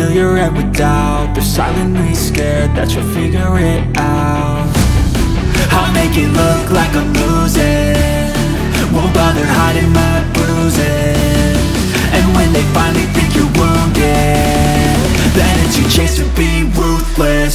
fill your head with doubt. They're silently scared that you'll figure it out. I'll make it look like I'm losing. Won't bother hiding my bruises. And when they finally think you're wounded Then it's your chance to be ruthless